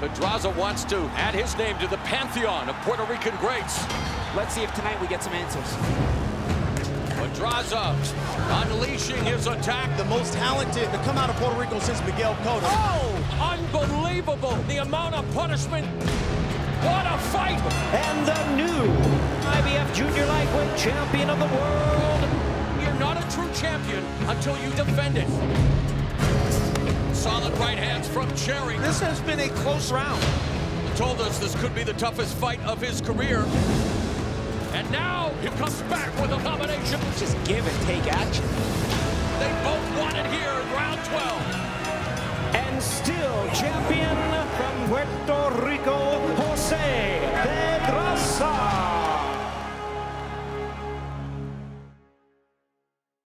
Pedraza wants to add his name to the pantheon of Puerto Rican greats. Let's see if tonight we get some answers. Pedraza unleashing his attack. The most talented to come out of Puerto Rico since Miguel Cotto. Oh, unbelievable. The amount of punishment. What a fight. And the new IBF Junior Lightweight Champion of the World. You're not a true champion until you defend it. Solid right hands from Cherry. This has been a close round. Told us this could be the toughest fight of his career. And now he comes back with a combination. Just give and take action. They both won it here in round 12. And still champion from Puerto Rico, Jose